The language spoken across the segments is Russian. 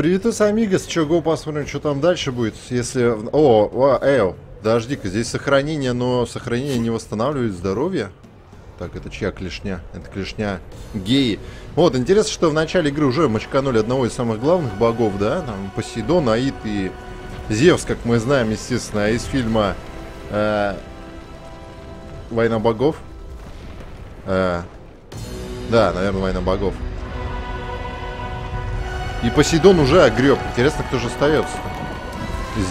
Привет, амигос. Че, го посмотрим, что там дальше будет. Если... О, о эо, подожди-ка, здесь сохранение, но сохранение не восстанавливает здоровье. Так, это чья клешня? Это клешня геи. Вот, интересно, что в начале игры уже мочканули одного из самых главных богов, да? Там Посейдон, Аид и Зевс, как мы знаем, естественно, из фильма э, Война богов. Э, да, наверное, Война богов. И Посейдон уже огреб. Интересно, кто же остается?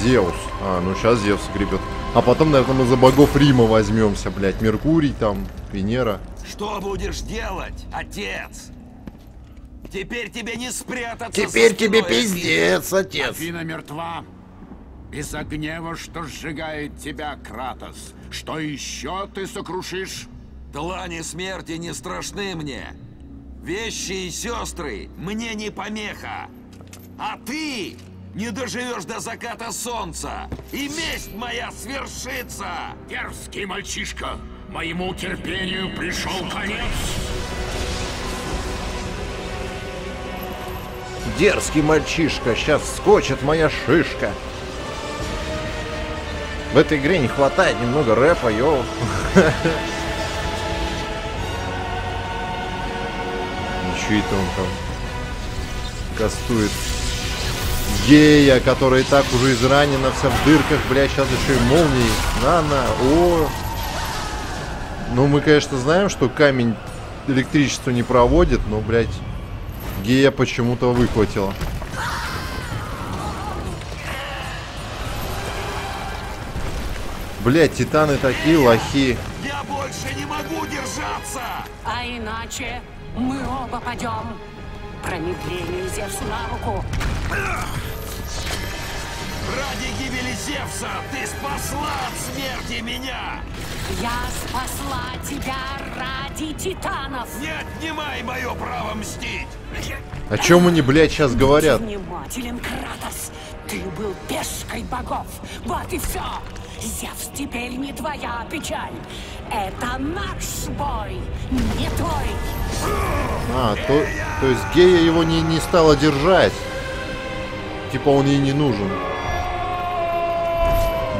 Зеус. А, ну сейчас Зевс гребет. А потом, наверное, мы за богов Рима возьмемся, блядь. Меркурий там, Венера. Что будешь делать, отец? Теперь тебе не спрятаться Теперь тебе пиздец, отец. Афина мертва. Из-за гнева, что сжигает тебя, Кратос. Что еще ты сокрушишь? Длани смерти не страшны мне. Вещи и сестры мне не помеха. А ты не доживешь до заката солнца, и месть моя свершится! Дерзкий мальчишка, моему терпению пришел конец. Дерзкий мальчишка, сейчас скочит моя шишка. В этой игре не хватает немного рэпа, йоу. Ничего это он там кастует. Гея, которая и так уже изранена, вся в дырках, бля, сейчас еще и молнией. На-на, о. Ну, мы, конечно, знаем, что камень электричество не проводит, но, блядь, Гея почему-то выхватила. Блять, титаны такие лохи. Я больше не могу держаться! А иначе мы оба падем. Промедление Зевсу на руку. Ради гибели Зевса ты спасла от смерти меня! Я спасла тебя ради титанов. Не отнимай мое право мстить! О чем они, блядь, сейчас говорят? Будь внимателен, Кратос. Ты был пешкой богов. Вот и все. Зевс теперь не твоя печаль. Это наш бой, не твой. А, то, то есть гея его не, не стала держать. Типа он ей не нужен.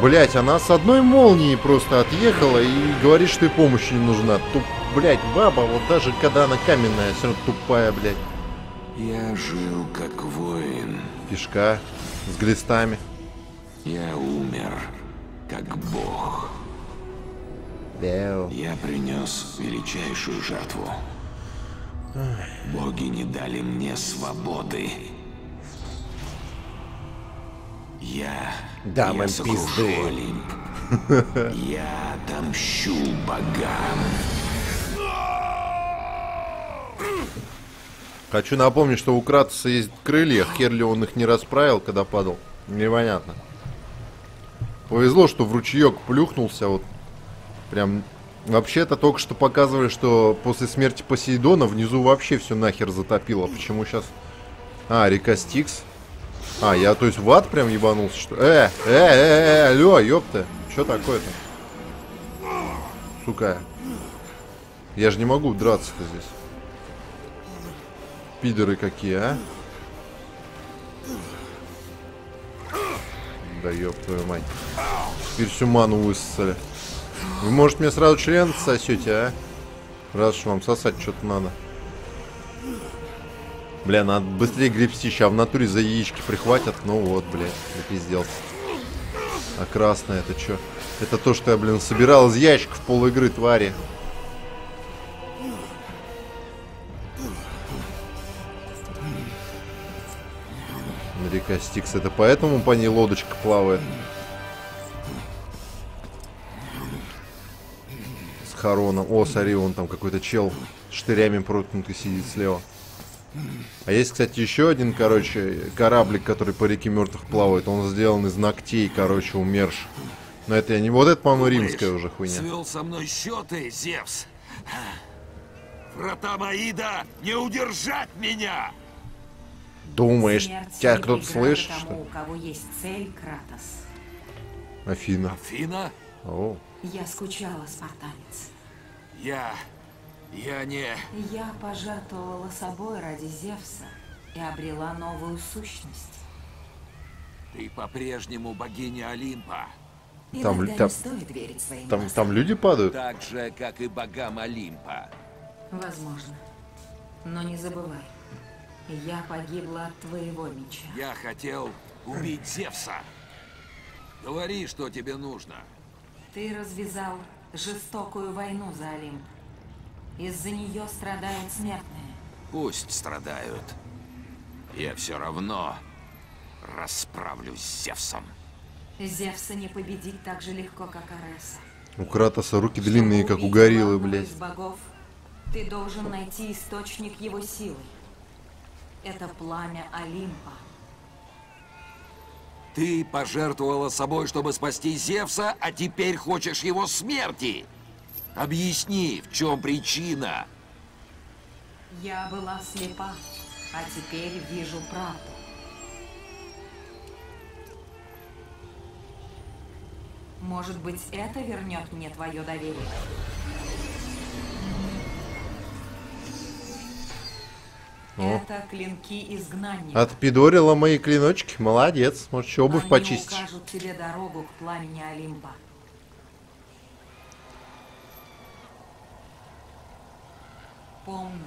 Блять, она с одной молнией просто отъехала и говорит, что и помощь не нужна. Туп, блять, баба, вот даже когда она каменная, все равно тупая, блять. Я жил как воин. Пешка с глистами. Я умер как бог. Я принес величайшую жертву. Боги не дали мне свободы. Я... Дам я сокрушу пизды. Олимп. Я отомщу богам. Хочу напомнить, что у Кратоса есть крылья. Хер ли он их не расправил, когда падал. Непонятно. Повезло, что в ручеек плюхнулся. Вот прям... Вообще-то только что показывали, что после смерти Посейдона внизу вообще все нахер затопило. Почему сейчас... А, река Стикс. А, я, то есть, в ад прям ебанулся, что... Э, э, э, э, алло, ёпта. Что такое-то? Сука. Я же не могу драться-то здесь. Пидоры какие, а? Да ёб твою мать. Теперь всю ману высосали. Вы, может, мне сразу член сосете, а? Раз уж вам сосать что-то надо. Бля, надо быстрее гребсти, сейчас в натуре за яички прихватят. Ну вот, блядь, пиздец. А красное это что? Это то, что я, блин, собирал из ящиков пол игры, твари. Река Стикс, это поэтому по ней лодочка плавает? С Хароном. О, смотри, он там какой-то чел штырями проткнутый сидит слева. А есть, кстати, еще один, короче, кораблик, который по реке мертвых плавает. Он сделан из ногтей, короче, умерших. Но это я не... Вот это, по-моему, римская уже хуйня. Свел со мной счеты, Зевс. Врата Маида не удержать меня! Думаешь, Смерть тебя кто-то слышит, тому, что у кого есть цель, Кратос. Афина. Афина, О, Я скучала, спартанец. я... Я не... Я пожертвовала собой ради Зевса. и обрела новую сущность. Ты по-прежнему богиня Олимпа. Там- Иногда верить своим Там, глазам. там люди падают? Так же, как и богам Олимпа. Возможно. Но не забывай, я погибла от твоего меча. Я хотел убить Зевса. Говори, что тебе нужно. Ты развязал жестокую войну за Олимп. Из-за нее страдают смертные. Пусть страдают. Я все равно расправлюсь с Зевсом. Зевса не победить так же легко, как Ареса. У Кратоса руки длинные, Чтобы как у гориллы, блядь. из богов, ты должен найти источник его силы. Это пламя Олимпа. Ты пожертвовала собой, чтобы спасти Зевса, а теперь хочешь его смерти. Объясни, в чем причина? Я была слепа, а теперь вижу правду. Может быть, это вернет мне твое доверие? Это клинки изгнанника. Отпидорила мои клиночки. Молодец. Может, еще обувь Они почистишь. укажут тебе дорогу к пламени Олимпа. Помни,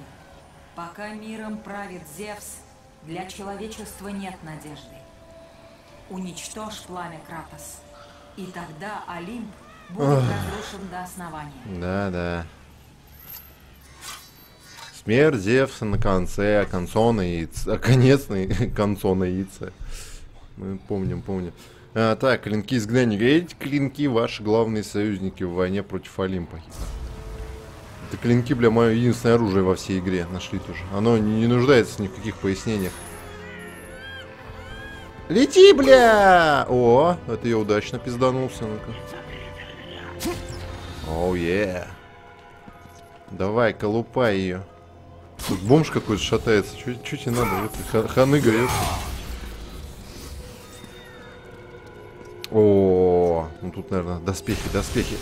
пока миром правит Зевс, для человечества нет надежды. Уничтожь пламя Кратос, и тогда Олимп будет разрушен до основания. Да, да. Смерть Зевса на конце. А, конец на концо на яйце. Мы помним, помним. А, так, клинки изгнанника. Эти клинки ваши главные союзники в войне против Олимпа. Это клинки, бля, мое единственное оружие во всей игре. Нашли тоже. Оно не, не нуждается ни в каких пояснениях. Лети, бля! О, это я удачно пизданулся, ну-ка. Оу, е. Давай, колупай ее. Тут бомж какой-то шатается. Чё тебе надо? Ха- ханыга, ёпта. О, ну тут, наверное, доспехи, доспехи.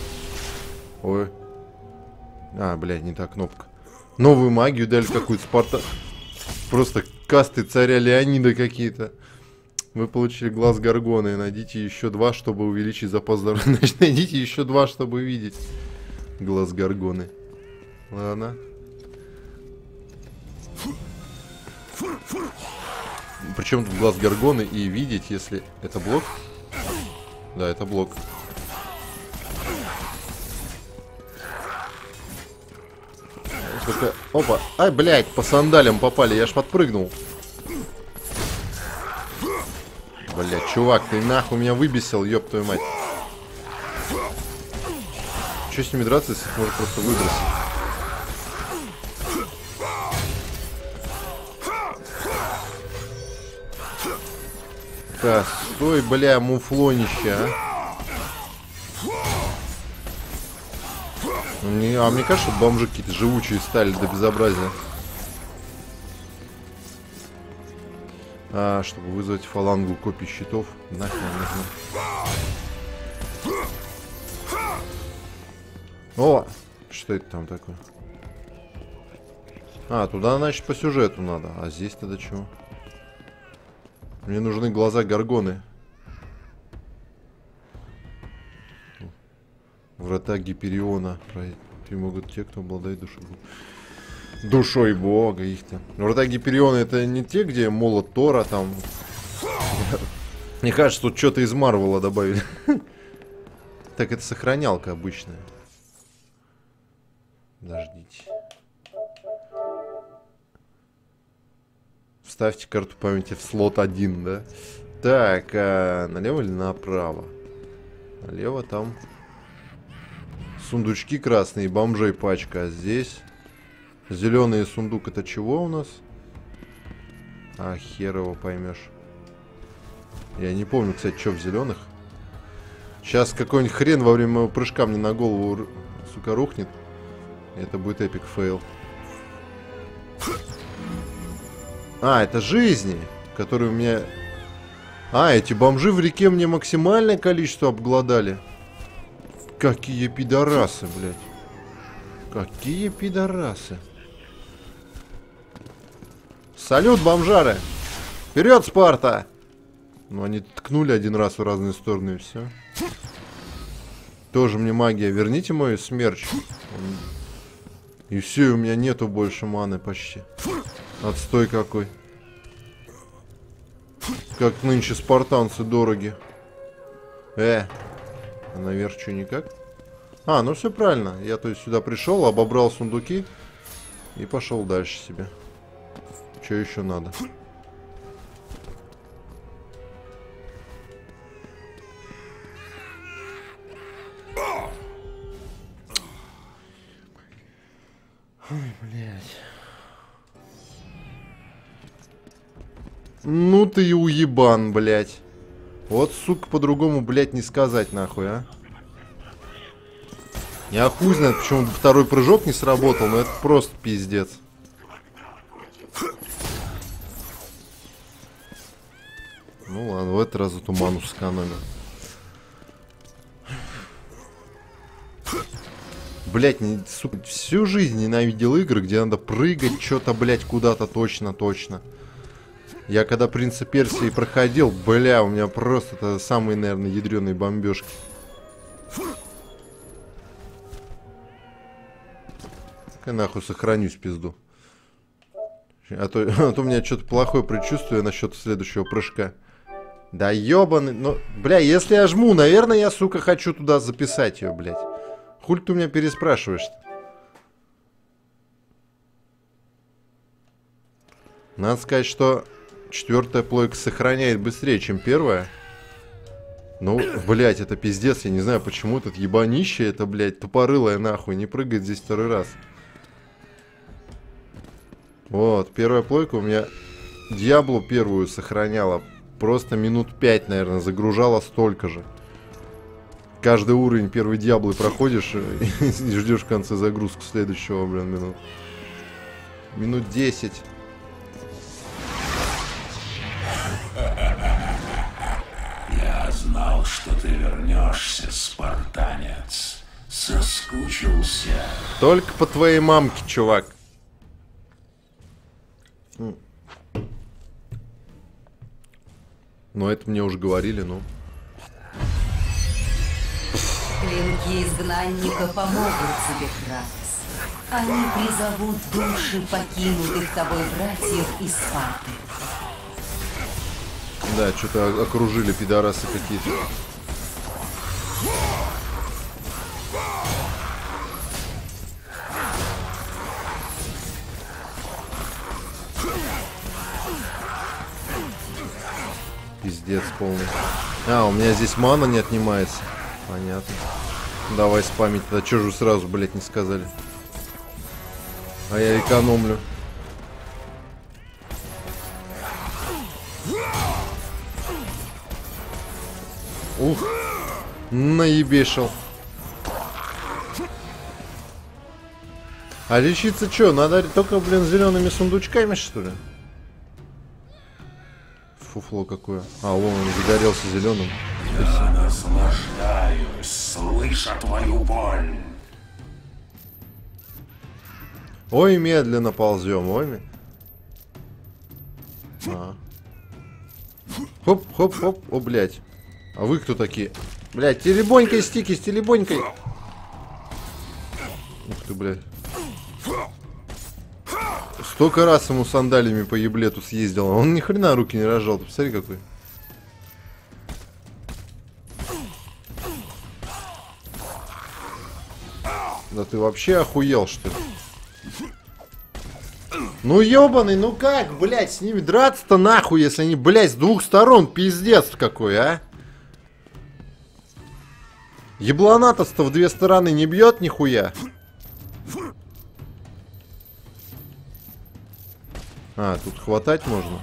Ой. А, блядь, не та кнопка. Новую магию дали какую-то Спарта. Просто касты царя Леонида какие-то. Вы получили глаз Гаргоны. Найдите еще два, чтобы увеличить запас здоровья. Значит, найдите еще два, чтобы увидеть глаз Гаргоны. Ладно. Причем тут глаз Гаргоны и видеть, если это блок? Да, это блок. Только... Опа. Ай, блядь, по сандалям попали. Я ж подпрыгнул. Блядь, чувак, ты нахуй меня выбесил, ёб твою мать. Че с ними драться, если их можно просто выбросить? Так, стой, бля, муфлонище, а. Не, а мне кажется, бомжи какие-то живучие стали до безобразия. А, чтобы вызвать фалангу копий щитов. Нахрен нужно. О! Что это там такое? А, туда, значит, по сюжету надо. А здесь тогда чего? Мне нужны глаза Гаргоны. Врата Гипериона. Могут те, кто обладает душой Бога. Душой Бога их-то. Врата Гипериона это не те, где молот Тора там. Мне кажется, тут что-то из Марвела добавили. Так, это сохранялка обычная. Подождите. Вставьте карту памяти в слот 1, да? Так, а налево или направо? Налево там сундучки красные, бомжей пачка. А здесь зеленый сундук это чего у нас? А, хер его поймешь. Я не помню, кстати, что в зеленых. Сейчас какой-нибудь хрен во время моего прыжка мне на голову, сука, рухнет. Это будет epic fail. А, это жизни, которые у меня... А, эти бомжи в реке мне максимальное количество обгладали. Какие пидорасы, блядь. Какие пидорасы. Салют, бомжары! Вперед, Спарта! Ну, они ткнули один раз в разные стороны и все. Тоже мне магия. Верните мой смерч. И все, у меня нету больше маны почти. Отстой какой. Как нынче спартанцы дороги. Э, а наверх что, никак? А, ну все правильно. Я то есть сюда пришел, обобрал сундуки и пошел дальше себе. Что еще надо? Ой, блядь. Ну ты и уебан, блядь. Вот, сука, по-другому, блядь, не сказать, нахуй, а. Я хуй знает, почему второй прыжок не сработал, но это просто пиздец. Ну ладно, в этот раз эту ману сэкономил. Блять, сука, всю жизнь ненавидел игры, где надо прыгать что-то, блять, куда-то точно-точно. Я когда Принца Персии проходил, бля, у меня просто это самые, наверное, ядреные бомбежки. Я нахуй сохранюсь, пизду. А то, а то у меня что-то плохое предчувствие насчет следующего прыжка. Да ебаный, ну, бля, если я жму, наверное, я, сука, хочу туда записать ее, блядь. Хуль ты у меня переспрашиваешь-то? Надо сказать, что четвертая плойка сохраняет быстрее, чем первая. Ну, блядь, это пиздец. Я не знаю, почему этот ебанище, это, блядь, тупорылая нахуй, не прыгает здесь второй раз. Вот, первая плойка у меня Диаблу первую сохраняла. Просто минут пять, наверное, загружала столько же каждый уровень первый Диаблы проходишь и ждешь в конце загрузку следующего, блин, минут. Минут 10. Знал, что ты вернешься, спартанец. Соскучился. Только по твоей мамке, чувак. Но это мне уже говорили, ну. Клинки изгнанника помогут тебе, Кратос. Они призовут души покинутых тобой братьев из Спарты. Да, что-то окружили пидорасы какие-то. Пиздец полный. А, у меня здесь мана не отнимается. Понятно. Давай спамить. Да чё же сразу, блядь, не сказали? А я экономлю. Ух. Наебешил. А лечиться что? Надо только, блин, зелеными сундучками, что ли? Фуфло какое. А, вон он загорелся зеленым. Я наслаждаюсь, слыша твою боль. Ой, медленно ползем, ой. А. Хоп, хоп, хоп, о, блядь. А вы кто такие? Блядь, телебонькой стики, с телебонькой. Ух ты, блядь. Столько раз ему сандалиями по еблету съездил, а он ни хрена руки не рожал. Ты посмотри какой. Да ты вообще охуел, что ли? Ну ебаный, ну как, блядь, с ними драться-то нахуй, если они, блядь, с двух сторон, пиздец какой, а? Ебланатос-то в две стороны не бьет нихуя. А, тут хватать можно.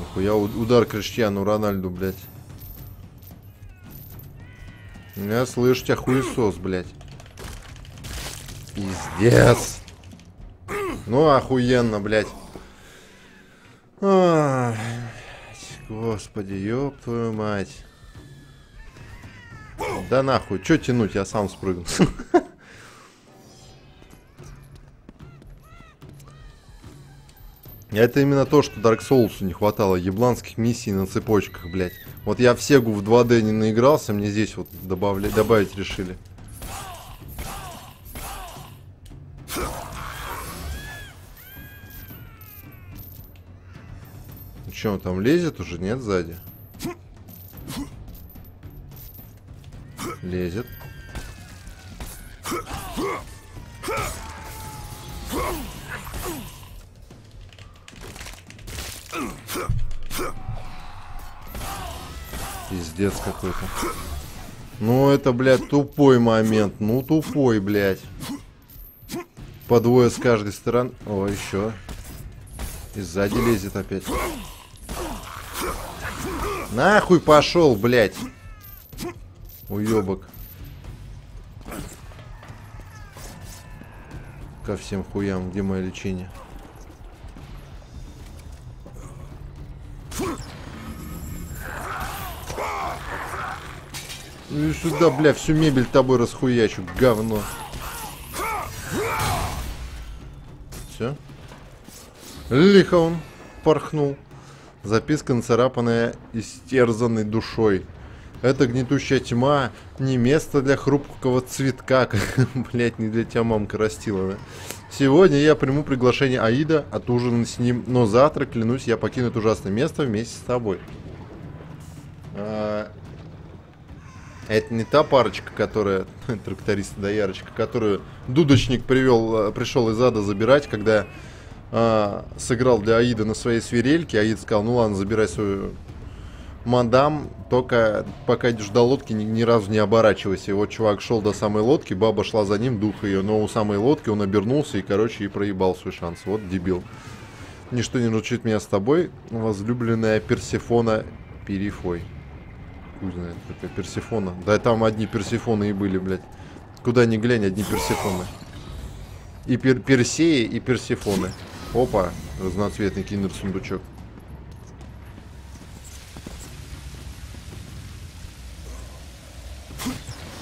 Нихуя удар Криштиану Рональду, блядь. Я слышу тебя хуесос, блядь. Пиздец. Ну, охуенно, блядь. Блядь, Господи, ёб твою мать. Да нахуй, чё тянуть, я сам спрыгну. Это именно то, что Dark Souls не хватало, ебланских миссий на цепочках, блядь. Вот я в Сегу в 2D не наигрался, мне здесь вот добавили, добавить решили. Он там лезет уже, нет, сзади? Лезет. Пиздец какой-то. Ну, это, блядь, тупой момент. Ну, тупой, блядь. По двое с каждой стороны. О, еще. И сзади лезет опять. Нахуй пошел, блядь. Уебок. Ко всем хуям, где мое лечение? Ну и сюда, бля, всю мебель тобой расхуячу, говно. Все. Лихо он порхнул. Записка, нацарапанная истерзанной душой. Это гнетущая тьма не место для хрупкого цветка. Блять, не для тебя мамка растила, да? Сегодня я приму приглашение Аида, отужинать с ним, но завтра, клянусь, я покину это ужасное место вместе с тобой. А, это не та парочка, которая, тракторист доярочка, которую дудочник привел, пришел из ада забирать, когда а, сыграл для Аида на своей свирельке. Аид сказал, ну ладно, забирай свою мадам, только пока идешь до лодки, ни, ни разу не оборачивайся. И вот чувак шел до самой лодки, баба шла за ним, дух ее, но у самой лодки он обернулся и, короче, и проебал свой шанс. Вот дебил. Ничто не научит меня с тобой, возлюбленная Персифона Перифой. Хуй знает, какая Персифона. Да там одни Персифоны и были, блядь. Куда ни глянь, одни Персифоны. И пер Персеи, и Персифоны. Опа, разноцветный киндер-сундучок.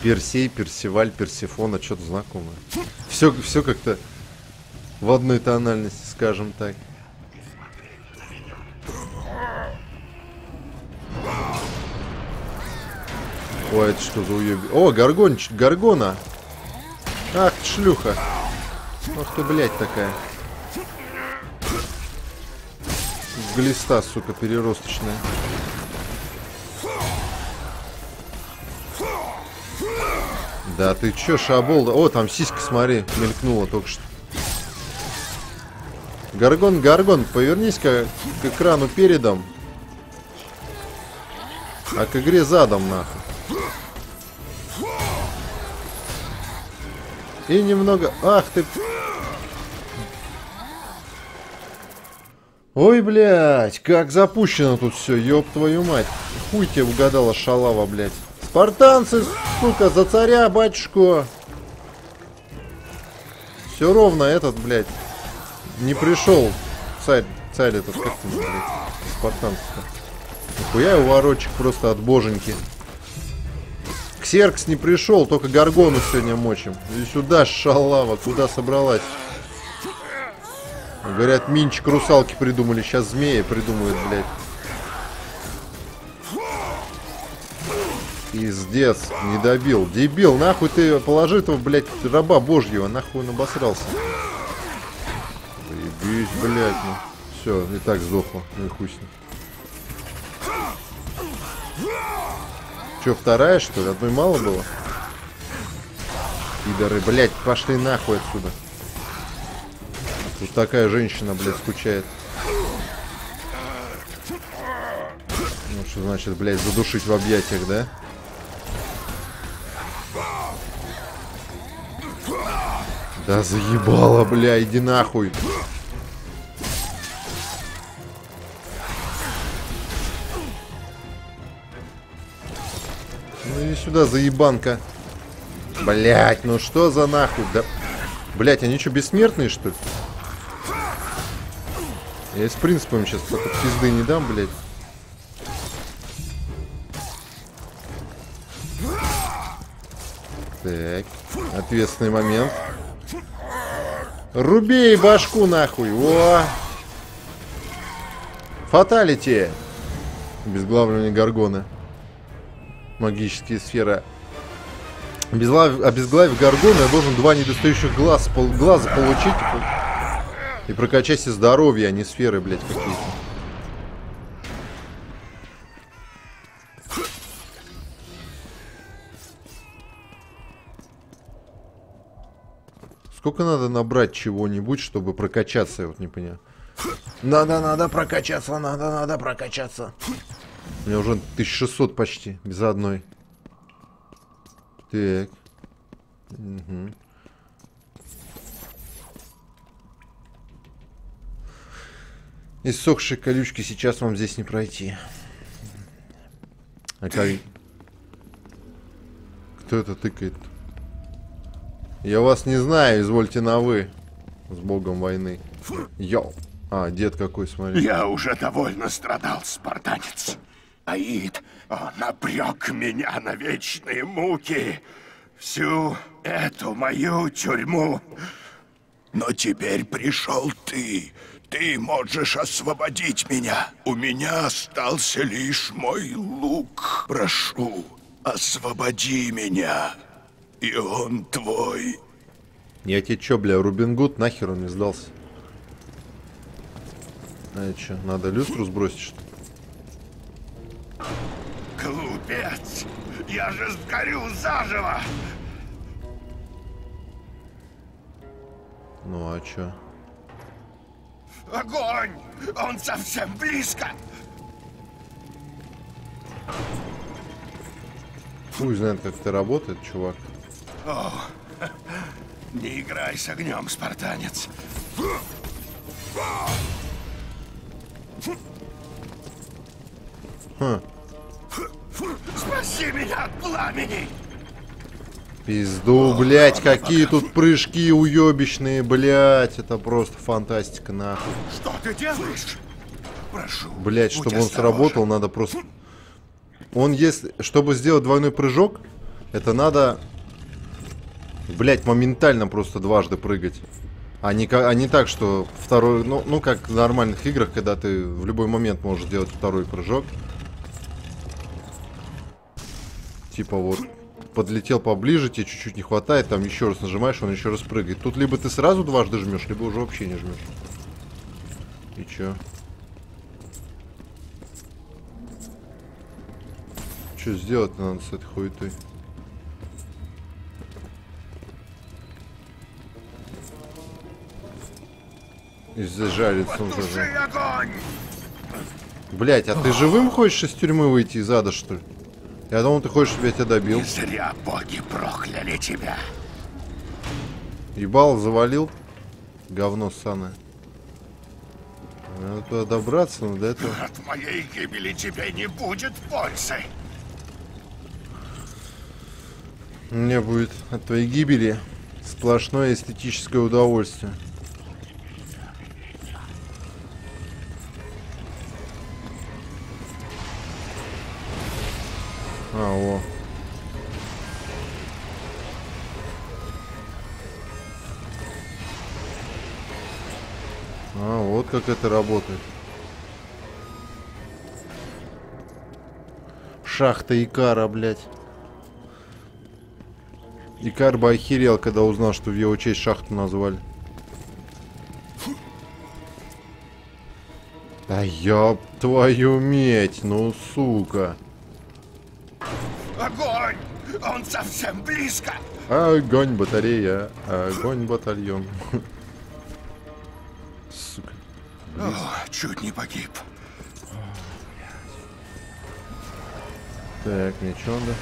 Персей, Персиваль, Персифона, что-то знакомое. Все, все как-то в одной тональности, скажем так. Ой, это что за уеби... О, Гаргонч, Гаргона! Ах, шлюха! Ах ты, блядь, такая. Глиста, сука, переросточная. Да ты чё, шабол? О, там сиська, смотри, мелькнула только что. Гаргон, Гаргон, повернись-ка к экрану передом. А к игре задом, нахуй. И немного... Ах ты... Ой, блядь, как запущено тут все, ёб твою мать. Хуй тебе угадала шалава, блядь. Спартанцы, сука, за царя, батюшку. Все ровно этот, блядь, не пришел. Царь, царь этот, как ты, блядь, спартанцы-то. Нихуя уворочек просто от боженьки. Ксеркс не пришел, только Гаргону сегодня мочим. И сюда, шалава, куда собралась? Говорят, минчик русалки придумали, сейчас змеи придумают, блядь. Пиздец, не добил. Дебил, нахуй ты положи этого, блядь, раба божьего, нахуй он обосрался. Заебись, блядь, ну. Все, и так сдохло, ну и хуй с ним. Че, вторая, что ли? Одной мало было? Пидоры, блядь, пошли нахуй отсюда. Тут такая женщина, блядь, скучает. Ну, что значит, блядь, задушить в объятиях, да? Да заебало, бля, иди нахуй. Ну иди сюда, заебанка. Блять, ну что за нахуй? Да... Блять, они что, бессмертные, что ли? Я с принципом сейчас только пизды не дам, блядь. Так, ответственный момент. Рубей башку нахуй, о! Фаталити! Обезглавливание Гаргоны. Магические сферы. Обезглав... Обезглавив Гаргону, я должен два недостающих глаз, глаза получить и, себе здоровье, а не сферы, блядь, какие-то. Сколько надо набрать чего-нибудь, чтобы прокачаться, я вот не понимаю. Надо, надо прокачаться, надо, надо прокачаться. У меня уже 1600 почти, без одной. Так. Мгм. Иссохшие колючки сейчас вам здесь не пройти. А как... Кто это тыкает? Я вас не знаю, извольте на вы. С богом войны. Йоу. А, дед какой, смотри. Я уже довольно страдал, спартанец. Аид, он обрек меня на вечные муки. Всю эту мою тюрьму. Но теперь пришел ты. Ты можешь освободить меня. У меня остался лишь мой лук. Прошу, освободи меня. И он твой. Я тебе чё, бля, Рубин Гуд, нахер он мне сдался? А чё, надо люстру сбросить, что ли? Глупец! Я же сгорю заживо! Ну а чё? Огонь! Он совсем близко! Хуй знает, как это работает, чувак. Не играй с огнем, спартанец. Ха, Спаси меня от пламени! Пизду, блядь, какие тут прыжки уебищные, блядь. Это просто фантастика, нахуй. Что ты делаешь? Прошу. Блять, будь чтобы он осторожен. сработал, надо просто... Он если... Чтобы сделать двойной прыжок, это надо... Блять, моментально просто дважды прыгать. А не, а не так, что второй... Ну, ну, как в нормальных играх, когда ты в любой момент можешь сделать второй прыжок. Типа вот... Подлетел поближе, тебе чуть-чуть не хватает, там еще раз нажимаешь, он еще раз прыгает. Тут либо ты сразу дважды жмешь, либо уже вообще не жмешь. И чё? Что сделать надо с этой хуетой? И зажарится он уже. Блять, а ты живым хочешь из тюрьмы выйти из ада, что ли? Я думал, ты хочешь, чтобы я тебя добил. Не зря боги прокляли тебя. Ебал, завалил. Говно ссаное. Надо туда добраться, но до этого... От моей гибели тебе не будет пользы. Мне будет от твоей гибели сплошное эстетическое удовольствие. А, о. А, вот как это работает. Шахта Икара, блядь. Икар бы охерел, когда узнал, что в его честь шахту назвали. Да ёб твою медь, ну сука. Огонь! Он совсем близко! Огонь батарея, огонь батальон. Сука. О, чуть не погиб. Так, мне надо?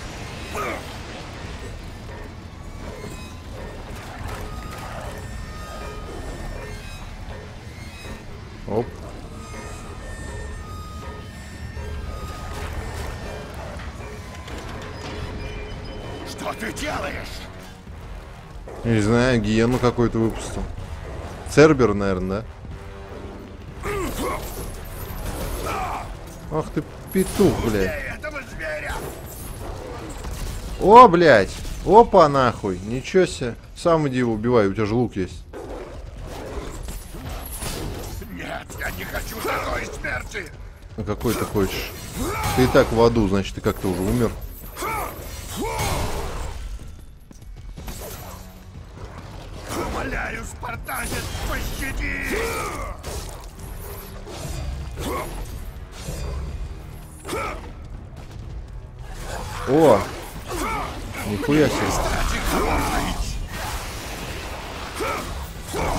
Не знаю, гиену какой-то выпустил. Цербер, наверное, да? Ах ты петух, блядь. О, блядь! Опа, нахуй! Ничего себе! Сам иди его убивай, у тебя же лук есть. Нет, я не хочу такой смерти! А какой ты хочешь? Ты и так в аду, значит, ты как-то уже умер.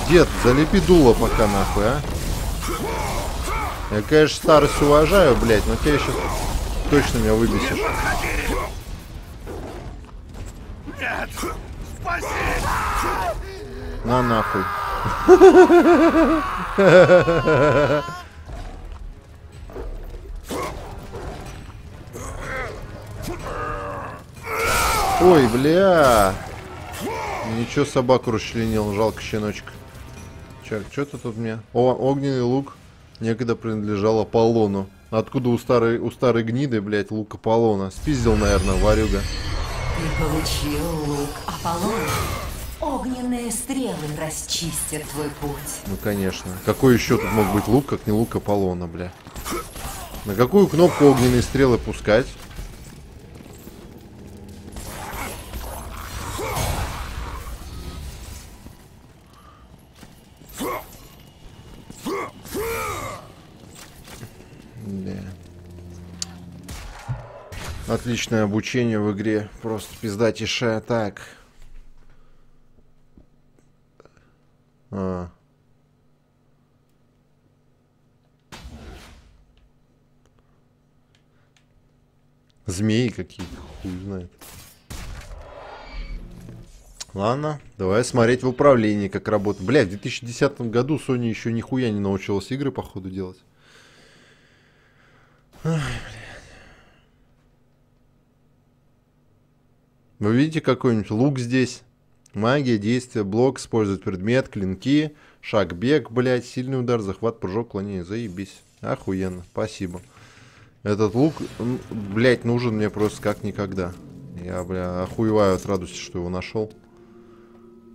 Дед, залепи дуло пока нахуй, а. Я, конечно, старость уважаю, блядь, но тебя сейчас точно меня выбесишь. На нахуй. Ой, бля. Ничего, собаку расчленил, жалко щеночка. Чак, что-то тут мне... О, огненный лук некогда принадлежал Аполлону. Откуда у старой, у старой гниды, блядь, лук Аполлона? Спиздил, наверное, варюга. Ты получил лук Аполлона. Огненные стрелы расчистят твой путь. Ну, конечно. Какой еще тут мог быть лук, как не лук Аполлона, бля? На какую кнопку огненные стрелы пускать? Отличное обучение в игре. Просто пиздатейшая. Так. А. Змеи какие-то, хуй знает. Ладно, давай смотреть в управлении, как работает. Бля, в 2010 году Sony еще нихуя не научилась игры, походу, делать. Ай, блядь. Вы видите какой-нибудь лук здесь? Магия, действие, блок, использовать предмет, клинки, шаг, бег, блядь, сильный удар, захват, прыжок, клонение. Заебись. Охуенно, спасибо. Этот лук, блядь, нужен мне просто как никогда. Я, бля, охуеваю от радости, что его нашел.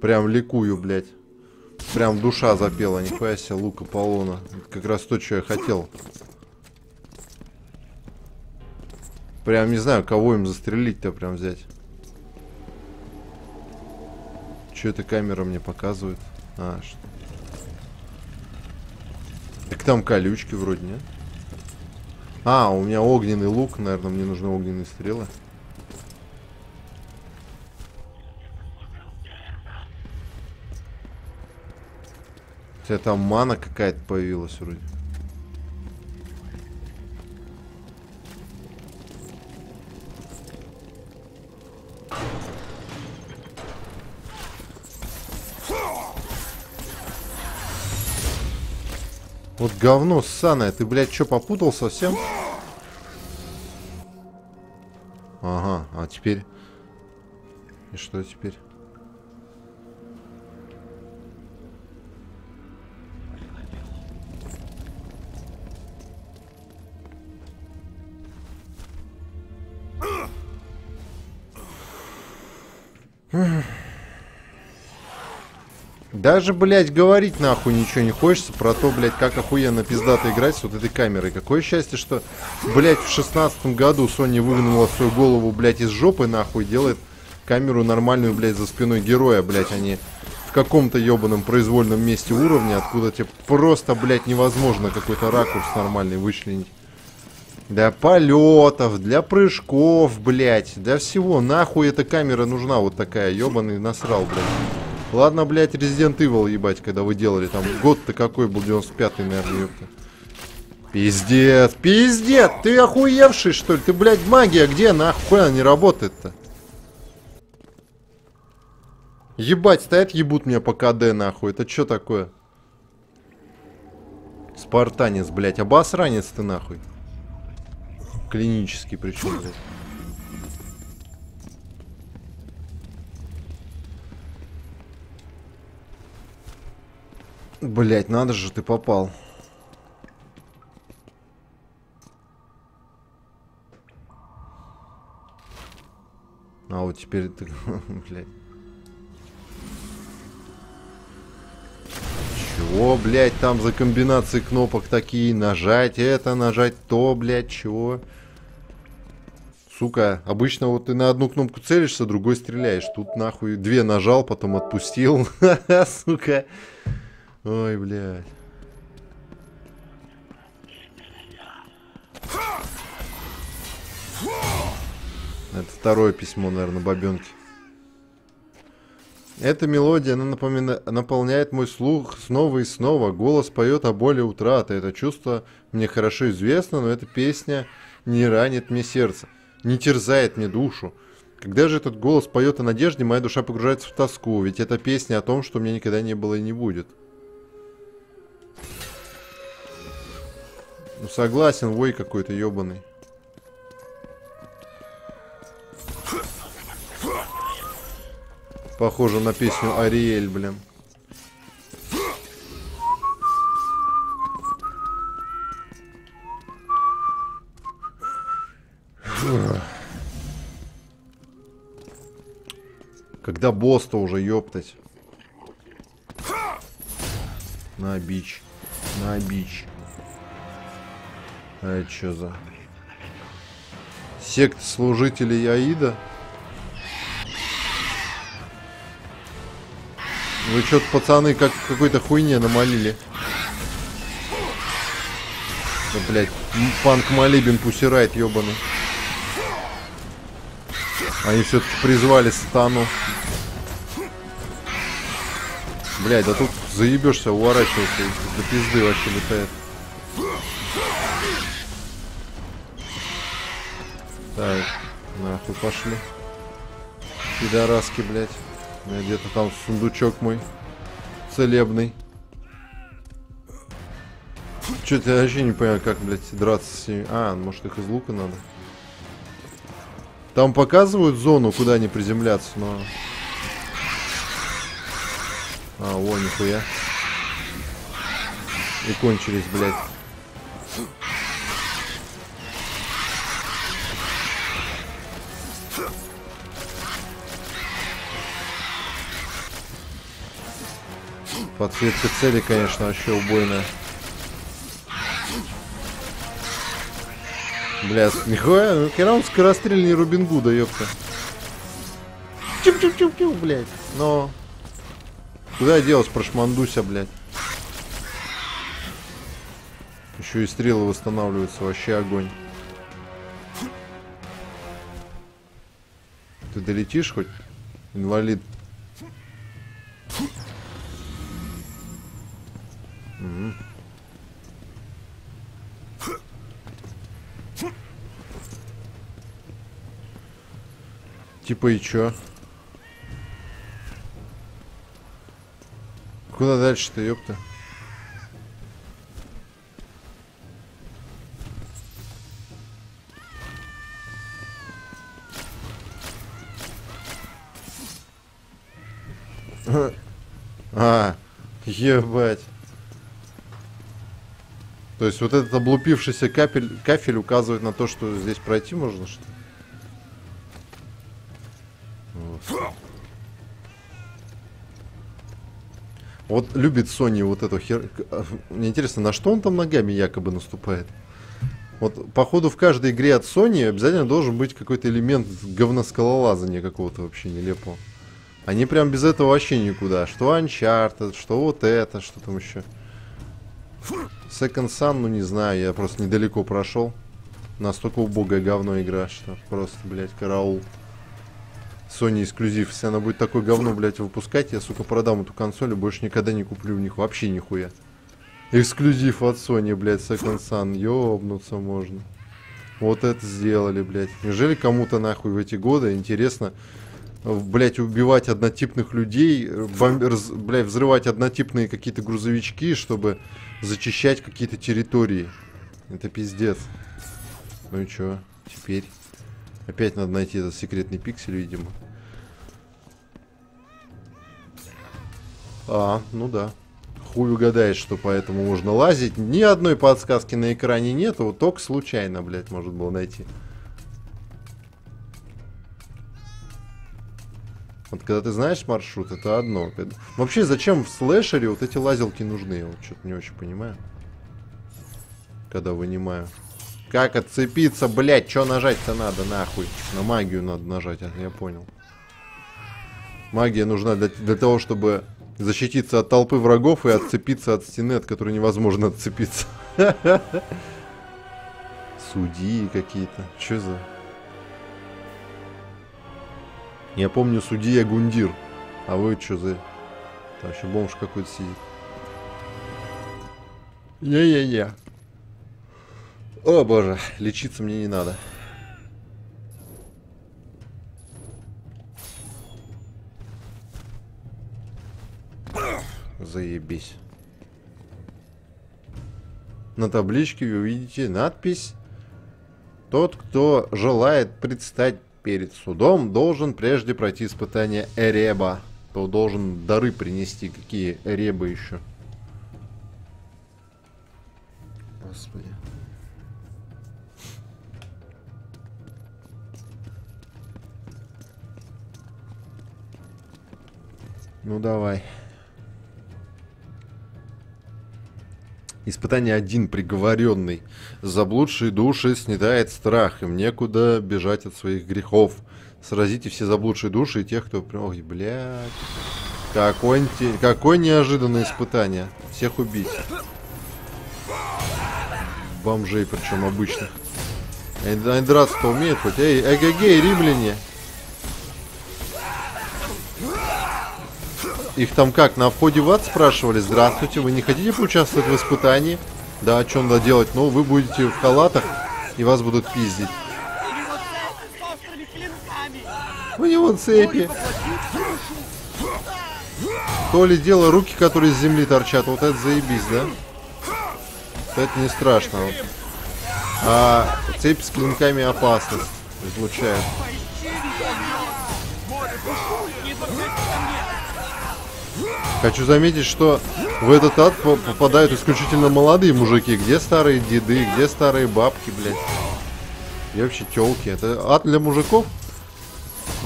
Прям ликую, блядь. Прям душа запела, нихуя себе, лук Аполлона. Как раз то, что я хотел. Прям не знаю, кого им застрелить-то прям взять. Что эта камера мне показывает? А, что? Так там колючки вроде, нет? А, у меня огненный лук, наверное, мне нужны огненные стрелы. У тебя там мана какая-то появилась вроде. Вот говно ссаное, ты, блядь, что, попутал совсем? Ага, а теперь... И что теперь? Даже, блядь, говорить нахуй ничего не хочется про то, блядь, как охуенно пиздато играть с вот этой камерой. Какое счастье, что, блядь, в шестнадцатом году Sony выгнула свою голову, блядь, из жопы нахуй, делает камеру нормальную, блядь, за спиной героя, блядь, а не в каком-то ебаном произвольном месте уровня, откуда тебе просто, блядь, невозможно какой-то ракурс нормальный вычленить. Для полетов, для прыжков, блядь, для всего. Нахуй эта камера нужна вот такая, ебаный насрал, блядь. Ладно, блядь, Resident Evil, ебать, когда вы делали. Там год-то какой был, 95-й, наверное, ёпта. Пиздец, пиздец, ты охуевший, что ли? Ты, блядь, магия где? Нахуй она не работает-то? Ебать, стоят ебут меня по КД, нахуй. Это что такое? Спартанец, блядь, обосранец ты, нахуй. Клинический причем, блядь. Блять, надо же, ты попал. А вот теперь ты, блядь. О, блядь, там за комбинации кнопок такие. Нажать это, нажать то, блядь, чего? Сука, обычно вот ты на одну кнопку целишься, другой стреляешь. Тут нахуй две нажал, потом отпустил. Сука. Ой, блядь. Это второе письмо, наверное, бабенки. Эта мелодия, она напомина... наполняет мой слух снова и снова. Голос поет о боли утраты. Это чувство мне хорошо известно, но эта песня не ранит мне сердце, не терзает мне душу. Когда же этот голос поет о надежде, моя душа погружается в тоску, ведь это песня о том, что меня никогда не было и не будет. Ну согласен, вой какой-то ебаный. Похоже на песню Ариэль, блин. Когда босс-то уже, ёптать. На бич. На бич. А это что за... Сект служителей Аида? Вы что-то, пацаны, как какой-то хуйне намолили. Да, блядь, панк молебен пусирает, ебаный. Они все-таки призвали сатану. Блядь, да тут заебешься, уворачиваться. До пизды вообще летает. Так, нахуй пошли. Пидораски, блядь. Где-то там сундучок мой целебный. Что-то я вообще не понимаю, как, блядь, драться с ними. А, может их из лука надо? Там показывают зону, куда они приземляться, но... А, о, нихуя. И кончились, блядь. Подсветка цели, конечно, вообще убойная. Бля, нихуя, ну хера он скорострельный Рубин Гуда, ёпта. Чуп-чуп-чуп-чуп, блядь. Но... Куда делать, прошмандуся, блядь. Еще и стрелы восстанавливаются, вообще огонь. Ты долетишь хоть? Инвалид. Типа и чё? Куда дальше-то, ёпта? А, ебать. То есть вот этот облупившийся капель, кафель указывает на то, что здесь пройти можно, что? Вот. вот любит Sony вот эту хер... Мне интересно, на что он там ногами якобы наступает? Вот, походу, в каждой игре от Sony обязательно должен быть какой-то элемент говноскалолазания какого-то вообще нелепого. Они прям без этого вообще никуда. Что Uncharted, что вот это, что там еще. Second Sun, ну не знаю, я просто недалеко прошел. Настолько убогое говно игра, что просто, блядь, караул. Sony эксклюзив. Если она будет такое говно, блядь, выпускать, я, сука, продам эту консоль и больше никогда не куплю в них вообще нихуя. Эксклюзив от Sony, блядь, Second Sun. Ёбнуться можно. Вот это сделали, блядь. Неужели кому-то нахуй в эти годы интересно, блядь, убивать однотипных людей, бомб... блядь, взрывать однотипные какие-то грузовички, чтобы зачищать какие-то территории. Это пиздец. Ну и чё, теперь? Опять надо найти этот секретный пиксель, видимо. А, ну да. Хуй угадаешь, что поэтому можно лазить. Ни одной подсказки на экране нету, только случайно, блядь, можно было найти. Вот когда ты знаешь маршрут, это одно. Вообще, зачем в слэшере вот эти лазилки нужны? Я вот что-то не очень понимаю. Когда вынимаю. Как отцепиться, блядь? Что нажать-то надо, нахуй? На магию надо нажать, а, я понял. Магия нужна для, для того, чтобы защититься от толпы врагов и отцепиться от стены, от которой невозможно отцепиться. Судьи какие-то. Что за... Я помню судья Гундир. А вы что за... Там еще бомж какой-то сидит. Не-не-не. О боже, лечиться мне не надо. Заебись. На табличке вы увидите надпись Тот, кто желает предстать перед судом, должен прежде пройти испытание Эреба. То должен дары принести. Какие Эребы еще? Господи. Ну давай. Испытание один приговоренный. Заблудшие души снедает страх, им некуда бежать от своих грехов. Сразите все заблудшие души и тех, кто... Ой, блядь. Какое, какое неожиданное испытание. Всех убить. Бомжей, причем обычных. Они драться-то умеют хоть. Эй, эгегей, римляне. Их там как, на входе в ад спрашивали? Здравствуйте, вы не хотите поучаствовать в испытании? Да, что надо делать? Ну, вы будете в халатах, и вас будут пиздить. У него цепи. То ли дело руки, которые с земли торчат. Вот это заебись, да? Это не страшно. А цепь с клинками опасность излучает. Хочу заметить, что в этот ад по- попадают исключительно молодые мужики. Где старые деды, где старые бабки, блядь? И вообще телки. Это ад для мужиков?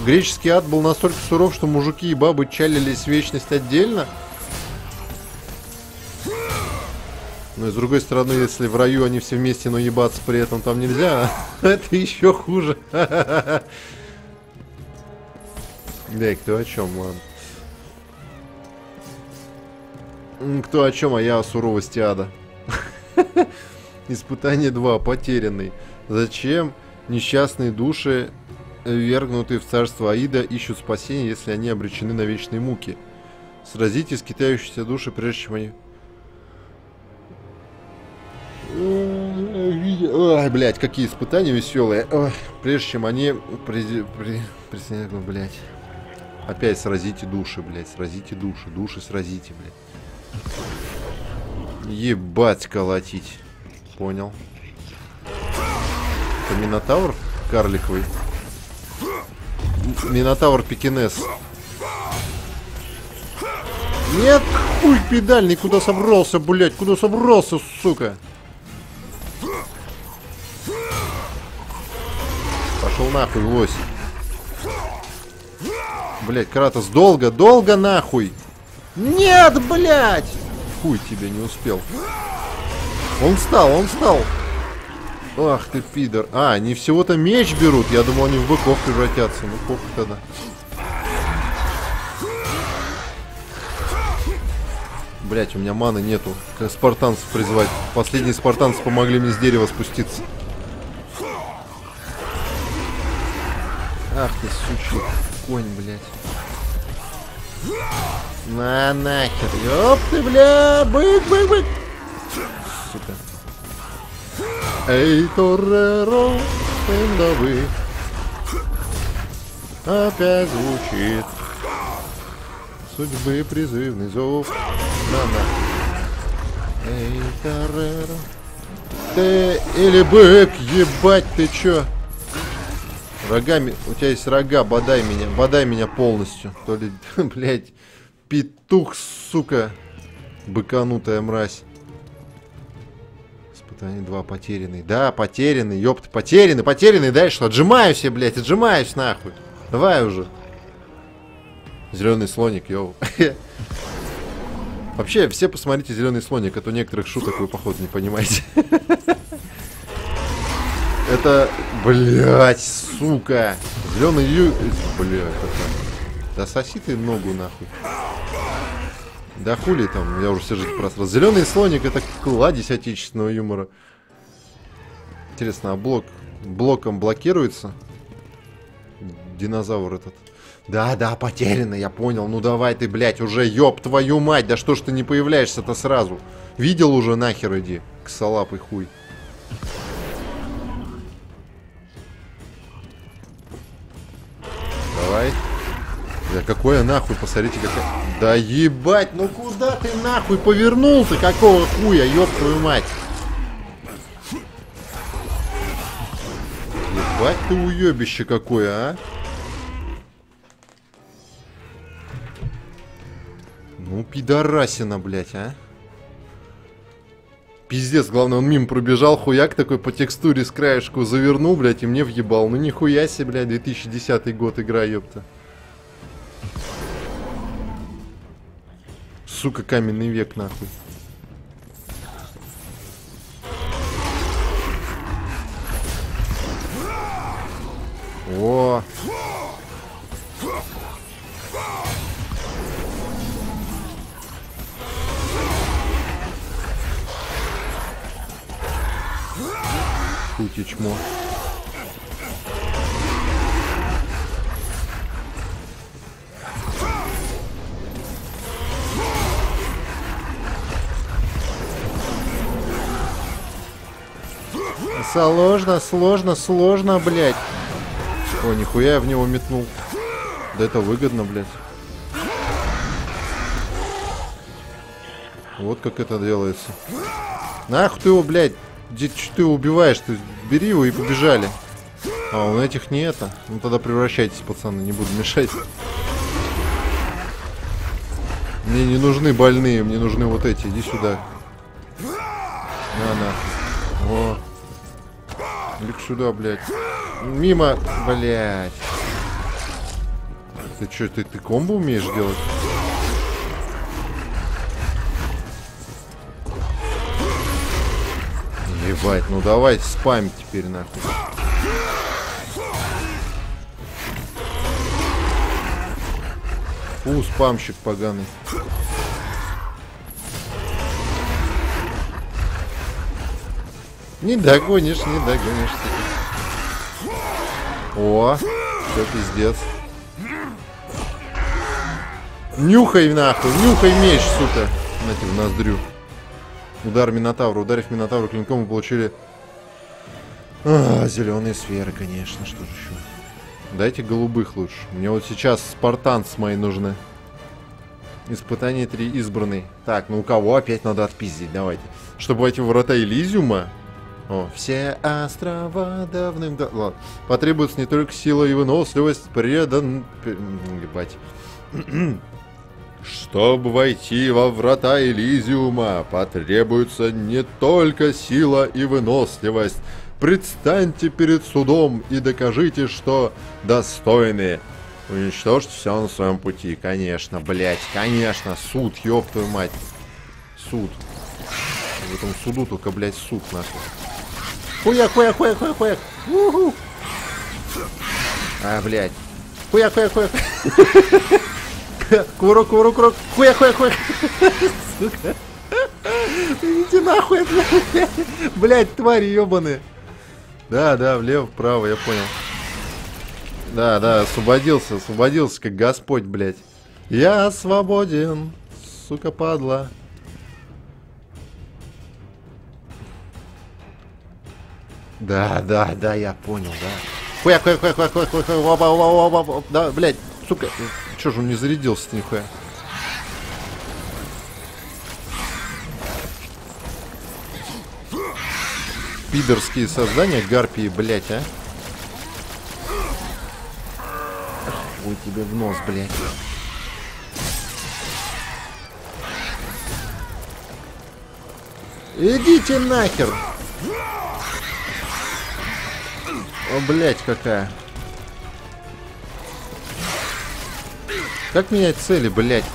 Греческий ад был настолько суров, что мужики и бабы чалились вечность отдельно? Но и с другой стороны, если в раю они все вместе, но ебаться при этом там нельзя, это еще хуже. Да, и кто о чем, ладно. Кто о чем, а я о суровости ада. Испытание 2. Потерянный. Зачем несчастные души, э, вергнутые в царство Аида, ищут спасения, если они обречены на вечные муки? Сразите скитающиеся души, прежде чем они... Ой, блядь, какие испытания веселые. Ой, прежде чем они... При... При... блядь. Опять сразите души, блядь, сразите души, души сразите, блядь. Ебать колотить. Понял. Это Минотавр карликовый. Минотавр пекинес. Нет, хуй педальный, куда собрался, блядь, куда собрался, сука. Пошел нахуй, лось. Блять, Кратос, долго, долго нахуй. Нет, блядь! Хуй тебе не успел. Он встал, он встал. Ах ты, пидор. А, они всего-то меч берут. Я думал, они в быков превратятся. Ну, похуй тогда. Блять, у меня маны нету. Как спартанцев призвать. Последние спартанцы помогли мне с дерева спуститься. Ах ты, сучий конь, блядь. На нахер, ёп ты, бля, бык, бык, бык. Сука. Эй, Тореро, стендовый. Опять звучит судьбы призывный зов. На, на. Эй, Тореро. Ты или бык, ебать ты чё? Рогами, у тебя есть рога, бодай меня, бодай меня полностью. То ли, блядь, петух, сука, быканутая мразь. Испытание 2 потерянный. Да, потерянный, ёпта, потерянный, потерянный, дальше? Отжимаюсь я, блядь, отжимаюсь нахуй. Давай уже. Зеленый слоник, йоу. Вообще, все посмотрите зеленый слоник, а то некоторых шуток вы, походу, не понимаете. Это, блядь, сука. Зеленый ю... Блядь, это... Да соси ты ногу, нахуй. Да хули там, я уже все жить просрал. Зеленый слоник это кладезь отечественного юмора. Интересно, а блок блоком блокируется? Динозавр этот. Да, да, потеряно, я понял. Ну давай ты, блядь, уже ёб твою мать. Да что ж ты не появляешься-то сразу? Видел уже нахер иди. Косолапый хуй. Давай. Да какое нахуй, посмотрите, какая... Да ебать, ну куда ты нахуй повернулся? Какого хуя, ёб твою мать? Ебать ты уебище какое, а? Ну, пидорасина, блядь, а? Пиздец, главное, он мимо пробежал, хуяк такой по текстуре с краешку завернул, блядь, и мне въебал. Ну нихуя себе, блядь, 2010 год игра, ёпта. Сука, каменный век, нахуй. О! Хуйте чмо. Сложно, сложно, сложно, блядь. О, нихуя я в него метнул. Да это выгодно, блядь. Вот как это делается. Нахуй ты его, блядь. Где ты убиваешь? Ты бери его и побежали. А, у этих не это. Ну тогда превращайтесь, пацаны, не буду мешать. Мне не нужны больные, мне нужны вот эти. Иди сюда. На, на. О. иди сюда, блядь. Мимо, блядь. Ты что, ты, ты комбо умеешь делать? Ебать, ну давай спам теперь нахуй. Фу, спамщик поганый. Не догонишь, не догонишь. О, все пиздец. Нюхай нахуй, нюхай меч, сука. На тебе ноздрю. Удар Минотавра. Ударив Минотавра клинком, мы получили... А, зеленые сферы, конечно, что же еще. Дайте голубых лучше. Мне вот сейчас спартанцы мои нужны. Испытание 3 избранный. Так, ну у кого опять надо отпиздить? Давайте. Чтобы войти в врата Элизиума. О, все острова давным... Да... Ладно. Потребуется не только сила и выносливость, предан... Ебать. Чтобы войти во врата Элизиума, потребуется не только сила и выносливость. Предстаньте перед судом и докажите, что достойны. Уничтожьте все на своем пути. Конечно, блять, конечно. Суд, ёб твою мать. Суд. В этом суду только, блядь, суд нахуй. Хуя, хуя, хуя, хуя, хуя. Уху. А, блядь. Хуя, хуя, хуя. Курок, курок, курок. Хуя, хуя, хуя. Сука. Идите нахуй, блядь. Блядь, твари ебаные. Да, да, влево, вправо, я понял. Да, да, освободился, освободился, как Господь, блядь. Я свободен, сука, падла. Да, да, да, я понял, да. Хуя, хуя, хуя, хуя, хуя, хуя, хуя, оба, оба, оба, оба, да, блядь, сука, чё же он не зарядился-то нихуя? Пидорские создания, гарпии, блядь, а? Ой, тебе в нос, блядь. Идите нахер! О, блядь, какая. Как менять цели, блядь?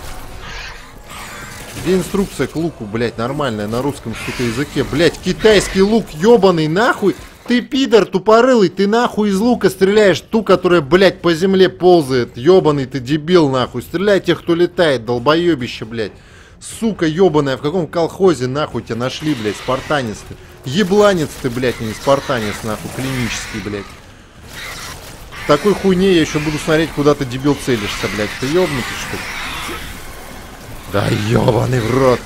Где инструкция к луку, блядь, нормальная на русском, сука, языке? Блядь, китайский лук, ебаный, нахуй! Ты пидор тупорылый, ты нахуй из лука стреляешь ту, которая, блядь, по земле ползает. Ебаный ты дебил, нахуй. Стреляй тех, кто летает, долбоебище, блядь. Сука ебаная, в каком колхозе нахуй тебя нашли, блядь, спартанец ты. Ебланец ты, блядь, а не спартанец, нахуй, клинический, блядь. Такой хуйне я еще буду смотреть, куда ты, дебил, целишься, блядь. Ты ебнутый, что ли? Да ебаный в рот.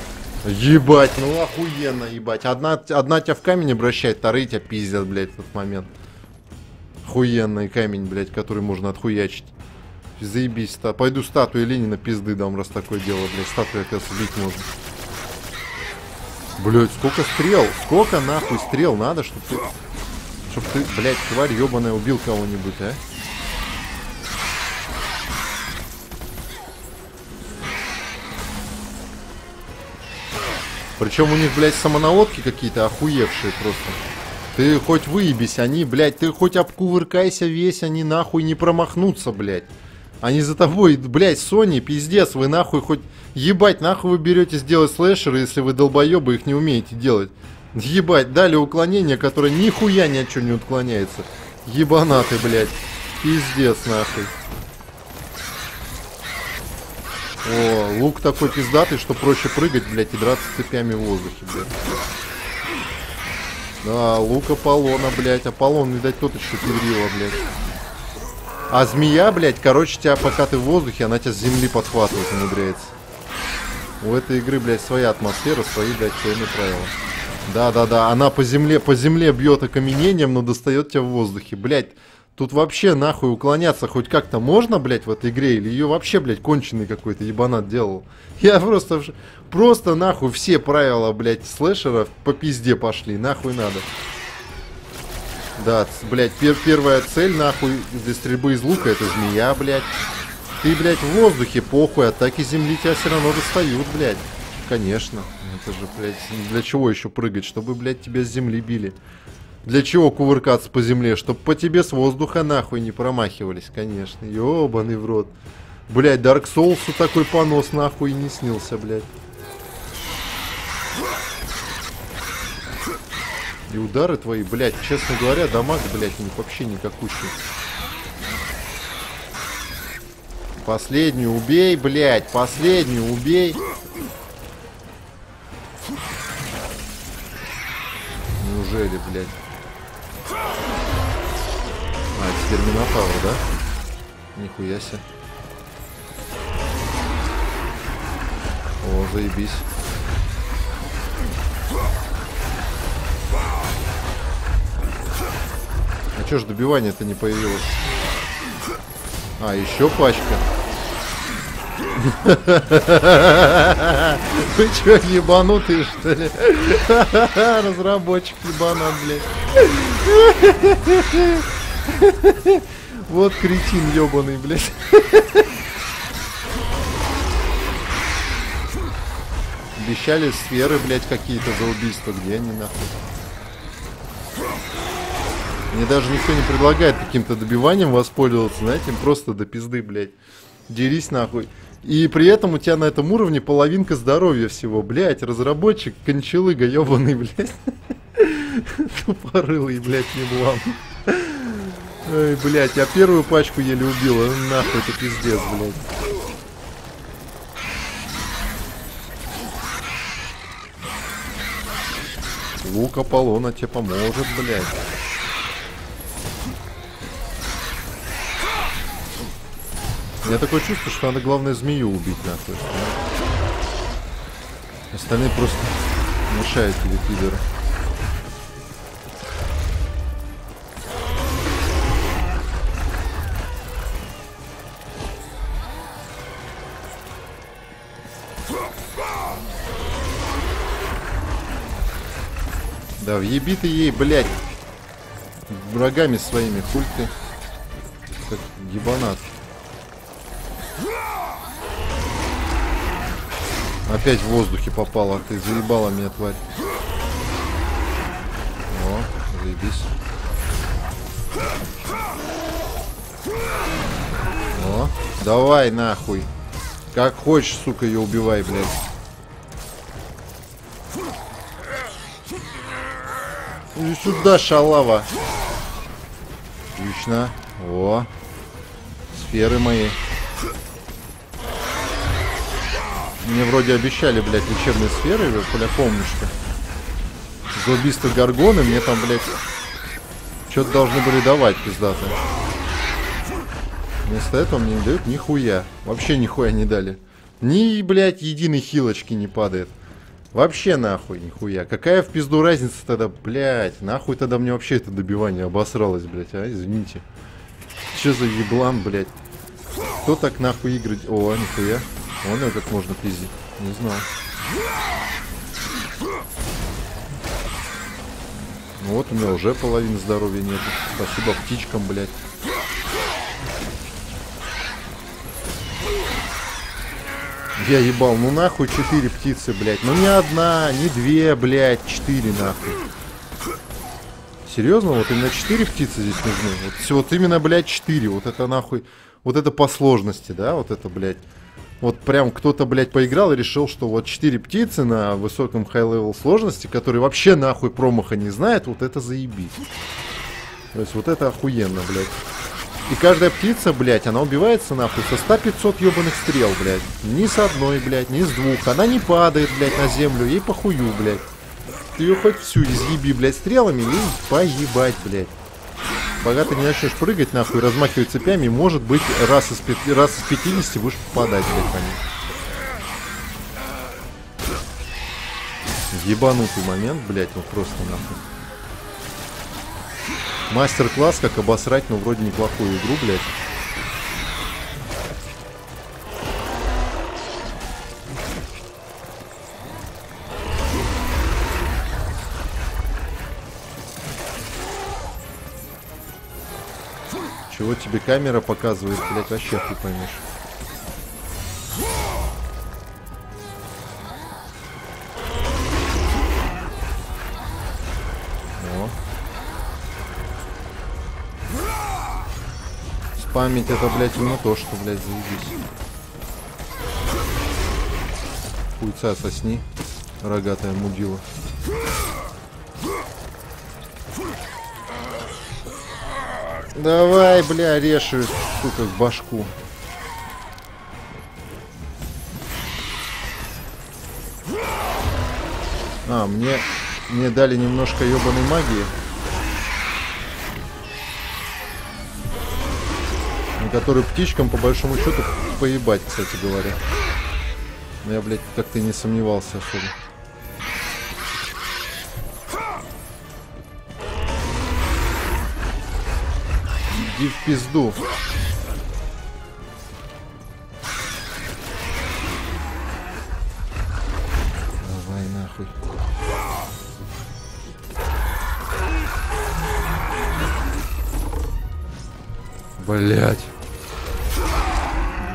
Ебать, ну охуенно, ебать. Одна, одна тебя в камень обращает, вторые тебя пиздят, блядь, в этот момент. Охуенный камень, блядь, который можно отхуячить. Заебись. Ста... Пойду статую Ленина пизды дам, раз такое дело, блядь. Статую, оказывается, бить можно. Блядь, сколько стрел? Сколько нахуй стрел надо, чтобы ты... Чтоб ты, блядь, тварь ебаная, убил кого-нибудь, а? Причем у них, блядь, самонаводки какие-то охуевшие просто. Ты хоть выебись, они, блядь, ты хоть обкувыркайся весь, они нахуй не промахнутся, блядь. Они за тобой, блядь, Sony, пиздец, вы нахуй хоть... Ебать, нахуй вы берете сделать слэшеры, если вы долбоебы их не умеете делать. Ебать, дали уклонение, которое нихуя ни от чего не отклоняется. Ебанаты, блядь. Пиздец, нахуй. О, лук такой пиздатый, что проще прыгать, блядь, и драться цепями в воздухе, блядь. Да, лук Аполлона, блядь. Аполлон, видать, тот еще педрила, блядь. А змея, блядь, короче, тебя, пока ты в воздухе, она тебя с земли подхватывает, умудряется. У этой игры, блядь, своя атмосфера, свои, блядь, своими правила. Да-да-да, она по земле, по земле бьет окаменением, но достает тебя в воздухе. Блядь, тут вообще нахуй уклоняться хоть как-то можно, блядь, в этой игре? Или ее вообще, блядь, конченый какой-то ебанат делал? Я просто, просто нахуй все правила, блядь, слэшеров по пизде пошли. Нахуй надо. Да, блядь, пер первая цель, нахуй, для стрельбы из лука, это змея, блядь. Ты, блядь, в воздухе, похуй, атаки земли тебя все равно достают, блядь. Конечно. Это же, блядь, для чего еще прыгать? Чтобы, блядь, тебя с земли били. Для чего кувыркаться по земле? Чтоб по тебе с воздуха нахуй не промахивались, конечно. Ёбаный в рот. Блядь, Dark Souls такой понос нахуй не снился, блядь. И удары твои, блядь, честно говоря, дамаг, блядь, них вообще никакущий. Последнюю убей, блядь, последнюю убей. Неужели, блядь? Теперь да? Нихуя себе. О, заебись. А чё ж добивание-то не появилось? А, еще пачка. Вы чё, ебанутые, что ли? Разработчик ебанат, блядь. Вот кретин ебаный, блядь. Обещали сферы, блядь, какие-то за убийство. Где они, нахуй? Мне даже никто не предлагает каким-то добиванием воспользоваться, знаете, просто до пизды, блядь. Дерись нахуй. И при этом у тебя на этом уровне половинка здоровья всего, блядь, разработчик, кончалыга ебаный, блядь. Тупорылый, блядь, не блам. Ой, блядь, я первую пачку еле убил, а нахуй, это пиздец, блядь. Лук Аполлона тебе поможет, блядь. Меня такое чувство, что надо главное змею убить, нахуй. Остальные просто мешают тебе, пидоры. Да, въеби ты ей, блядь. Врагами своими, хуй ты. Как ебанат. Опять в воздухе попала, ты заебала меня, тварь. О, заебись. О, давай нахуй. Как хочешь, сука, ее убивай, блядь. Сюда, шалава. Отлично. О. Сферы мои. Мне вроде обещали, блядь, лечебные сферы, бля, помнишь-то? За убийство Гаргоны мне там, блядь, что-то должны были давать, пиздатые. Вместо этого мне не дают нихуя. Вообще нихуя не дали. Ни, блядь, единой хилочки не падает. Вообще нахуй нихуя. Какая в пизду разница тогда, блядь? Нахуй тогда мне вообще это добивание обосралось, блядь, а? Извините. Че за еблан, блядь? Кто так нахуй игры... О, нихуя. Вон его как можно пиздить. Не знаю. Ну вот у меня уже половины здоровья нет. Спасибо птичкам, блядь. Я ебал, ну нахуй четыре птицы, блядь. Ну не одна, не две, блядь, четыре нахуй. Серьезно? Вот именно четыре птицы здесь нужны? Вот, вот именно, блядь, четыре. Вот это нахуй, вот это по сложности, да? Вот это, блядь. Вот прям кто-то, блядь, поиграл и решил, что вот четыре птицы на высоком high-level сложности, которые вообще нахуй промаха не знают, вот это заебись. То есть вот это охуенно, блядь. И каждая птица, блядь, она убивается нахуй со 100-500 ебаных стрел, блядь. Ни с одной, блядь, ни с двух. Она не падает, блядь, на землю, ей похую, блядь. Ты ее хоть всю изъеби, блядь, стрелами, ей поебать, блядь. Пока ты не начнешь прыгать, нахуй, размахивать цепями, может быть, раз из, пяти, раз из 50 будешь попадать, блядь, по ним. Ебанутый момент, блядь, вот просто нахуй. Мастер-класс, как обосрать, ну, вроде неплохую игру, блядь. Чего тебе камера показывает, блядь, вообще ты поймешь. Спамить это, блядь, именно то, что, блядь, заебись. Хуйца сосни, рогатая мудила. Давай, бля, её, сука, в башку. А, мне, мне дали немножко ебаной магии. На которую птичкам, по большому счету, поебать, кстати говоря. Но я, блядь, как-то не сомневался особо. Иди в пизду. Давай нахуй. Блять.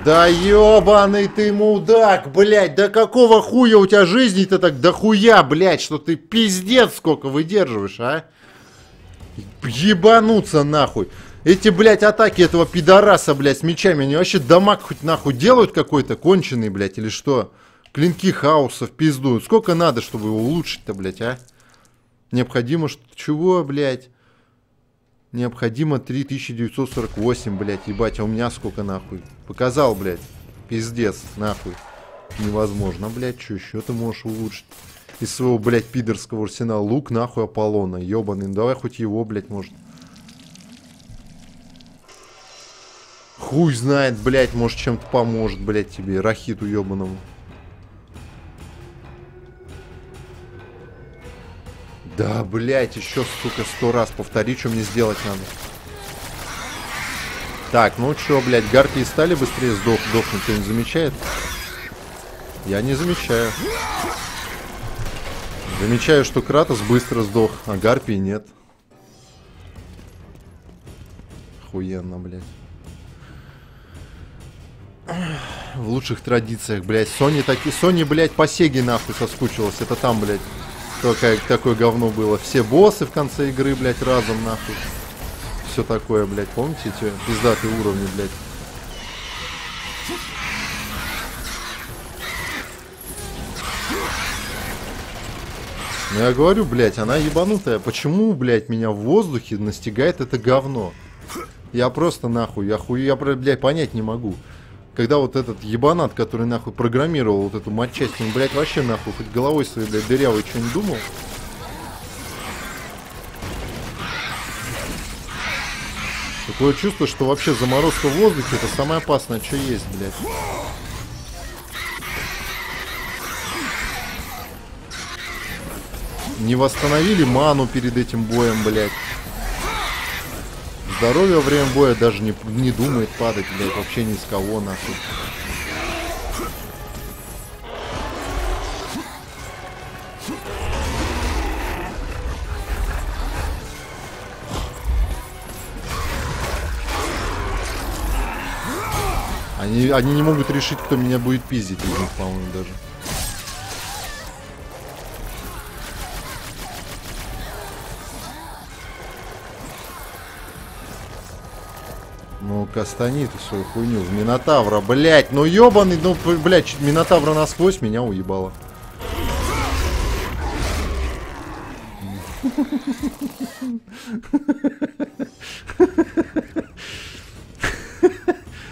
Да ебаный ты мудак, блять, да какого хуя у тебя жизни-то так дохуя, блять, что ты пиздец сколько выдерживаешь, а? Ебануться нахуй. Эти, блядь, атаки этого пидораса, блядь, с мечами, они вообще дамаг хоть нахуй делают какой-то конченый, блядь, или что? Клинки хаосов пиздуют. Сколько надо, чтобы его улучшить-то, блядь, а? Необходимо что... Чего, блядь? Необходимо 3948, блядь, ебать, а у меня сколько нахуй? Показал, блядь. Пиздец, нахуй. Невозможно, блядь, что еще ты можешь улучшить? Из своего, блядь, пидорского арсенала. Лук, нахуй, Аполлона, ебаный. Ну, давай хоть его, блядь, может. Хуй знает, блядь, может чем-то поможет, блядь, тебе, рахиту ебаному. Да, блядь, еще, сука, сто раз повтори, что мне сделать надо. Так, ну что, блядь, гарпии стали быстрее сдох, сдохнуть, кто не замечает? Я не замечаю. Замечаю, что Кратос быстро сдох, а гарпии нет. Охуенно, блядь. В лучших традициях, блядь. Сони таки... Сони, блядь, по Сеге нахуй соскучилась. Это там, блядь, какое, такое говно было. Все боссы в конце игры, блядь, разом нахуй. Все такое, блядь, помните эти пиздатые уровни, блядь. Ну я говорю, блядь, она ебанутая. Почему, блядь, меня в воздухе настигает это говно? Я просто нахуй, я хуй, я, блядь, понять не могу. Когда вот этот ебанат, который нахуй программировал вот эту матчасть, он, блядь, вообще нахуй хоть головой своей, блядь, дырявой что не думал? Такое чувство, что вообще заморозка в воздухе это самое опасное, что есть, блядь. Не восстановили ману перед этим боем, блядь. Здоровье во время боя даже не, не думает падать, блядь, вообще ни с кого, нахуй. Они, они не могут решить, кто меня будет пиздить по-моему, даже. Кастани ты свою хуйню Минотавра, блять, ну ебаный, ну, блять, Минотавра насквозь меня уебало.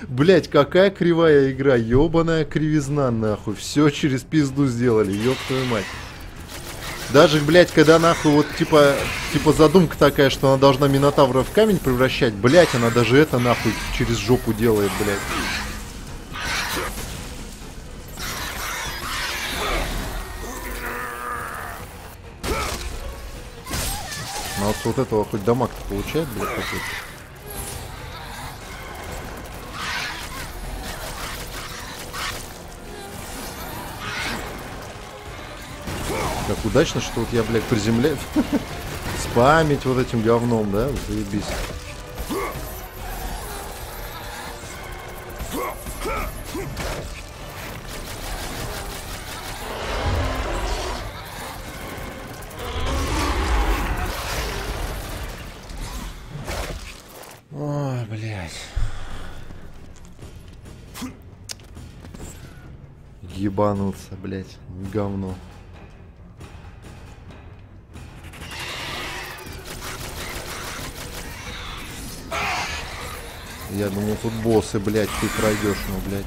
Блять, какая кривая игра, ебаная кривизна, нахуй. Все через пизду сделали, ёб твою мать. Даже, блядь, когда нахуй вот типа, типа задумка такая, что она должна Минотавра в камень превращать, блядь, она даже это нахуй через жопу делает, блядь. Ну вот, вот этого хоть дамаг-то получает, блядь, какой-то. Как удачно, что вот я, блядь, приземляюсь. Спамить вот этим говном, да? Заебись. Ой, блядь. Ебануться, блядь. Говно. Я думал, тут боссы, блядь, ты пройдешь, ну, блядь.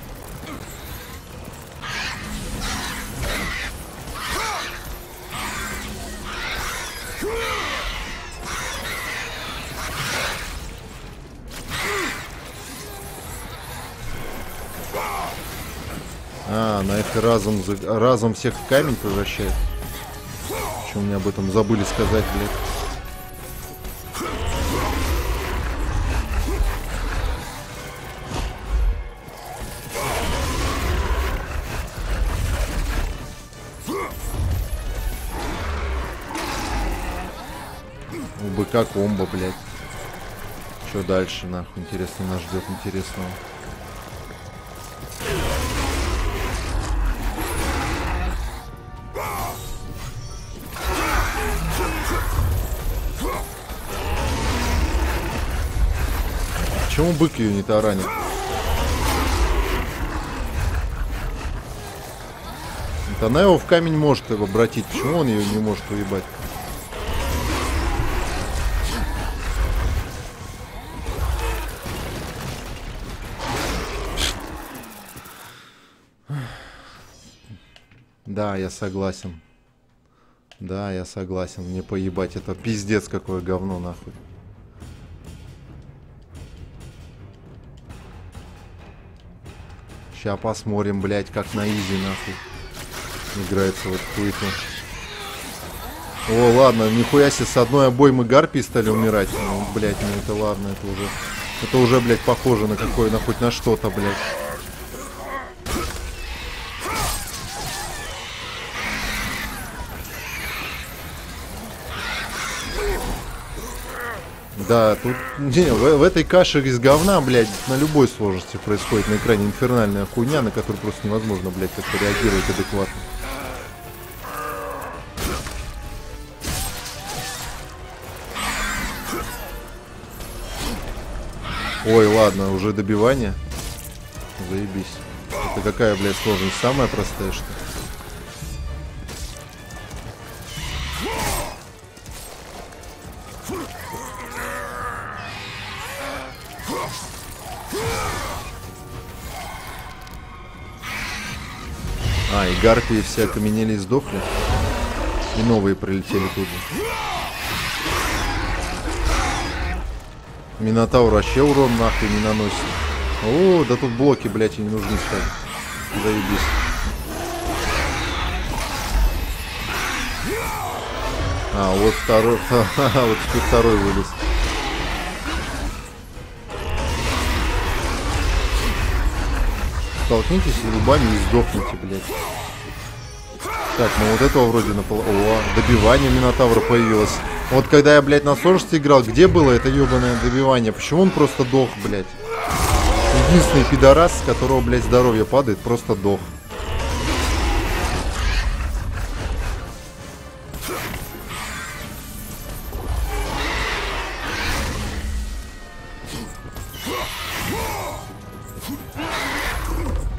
А, на их разом, разом всех в камень превращает. Чем мне об этом забыли сказать, блядь. Быка комбо, блядь. Что дальше, нахуй, интересно, нас ждет интересного. Почему бык ее не таранит? Вот Она его в камень может его обратить. Почему он ее не может уебать? Да, я согласен. Да, я согласен. Мне поебать. Это пиздец какое говно, нахуй. Сейчас посмотрим, блядь, как на изи, нахуй. Играется вот хуету. О, ладно, нихуя себе, с одной обоймы гарпии стали умирать. Ну, блядь, ну это ладно, это уже... Это уже, блядь, похоже на какое, на хоть на что-то, блядь. Да, тут не, в, в этой каше из говна, блядь, на любой сложности происходит на экране инфернальная хуйня, на которую просто невозможно, блядь, как-то реагировать адекватно. Ой, ладно, уже добивание. Заебись. Это какая, блядь, сложность? Самая простая, что ли? Гарпии все окаменели и сдохли. И новые прилетели тут же. Минотавр вообще урон нахуй не наносит. О, да тут блоки, блядь, и не нужны стали. Заебись. А, вот второй, вот теперь второй вылез. Столкнитесь с лбами и сдохните, блядь. Так, ну вот этого вроде на пол... О, добивание Минотавра появилось. Вот когда я, блядь, на сложности играл, где было это ебаное добивание? Почему он просто дох, блядь? Единственный пидорас, с которого, блядь, здоровье падает, просто дох.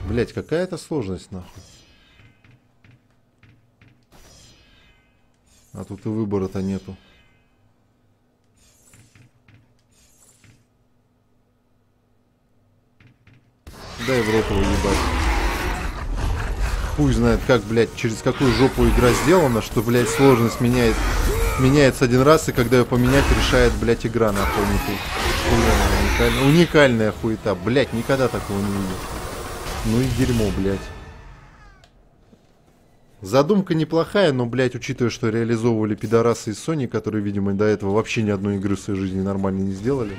Блять, какая это сложность, нахуй. А тут и выбора-то нету. Дай в рот его ебать. Хуй знает как, блядь, через какую жопу игра сделана, что, блядь, сложность меняет, меняется один раз, и когда ее поменять, решает, блядь, игра нахуй. Уникальная, уникальная хуета. Блядь, никогда такого не видел. Ну и дерьмо, блядь. Задумка неплохая, но, блядь, учитывая, что реализовывали пидорасы из Sony, которые, видимо, до этого вообще ни одной игры в своей жизни нормально не сделали.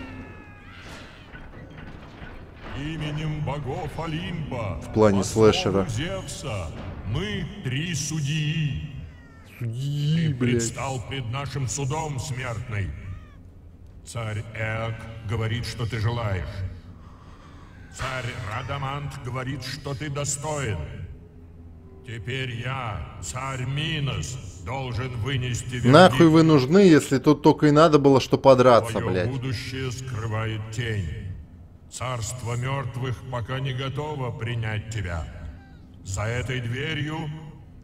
Именем богов Олимпа, В плане слэшера. Зевса, мы три судьи. Судьи, Ты блядь. предстал пред нашим судом, смертный. Царь Эок говорит, что ты желаешь. Царь Радамант говорит, что ты достоин. Теперь я, царь Минос, должен вынести вердикт. Нахуй вы нужны, если тут только и надо было, что подраться, Твое блядь. будущее скрывает тень. Царство мертвых пока не готово принять тебя. За этой дверью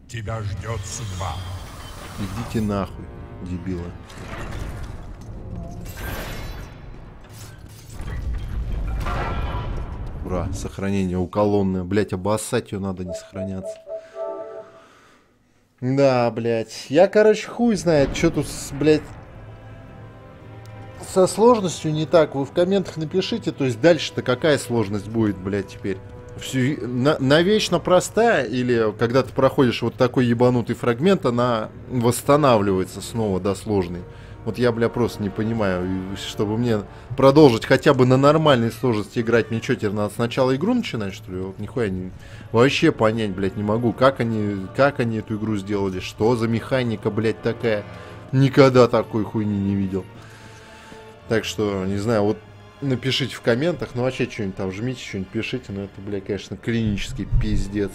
тебя ждет судьба. Идите нахуй, дебилы. Ура, сохранение у колонны. Блять, обоссать ее надо, не сохраняться. Да, блять. Я, короче, хуй знает, что тут, блядь, со сложностью не так. Вы в комментах напишите, то есть дальше-то какая сложность будет, блядь, теперь? Всю, на, навечно простая или когда ты проходишь вот такой ебанутый фрагмент, она восстанавливается снова до сложной? Вот я, бля, просто не понимаю, чтобы мне продолжить хотя бы на нормальной сложности играть, мне что, теперь надо сначала игру начинать, что ли? Вот нихуя не... Вообще понять, блядь, не могу, как они, как они эту игру сделали, что за механика, блядь, такая. Никогда такой хуйни не видел. Так что, не знаю, вот напишите в комментах, ну вообще что-нибудь там жмите, что-нибудь пишите, но это, бля, конечно, клинический пиздец.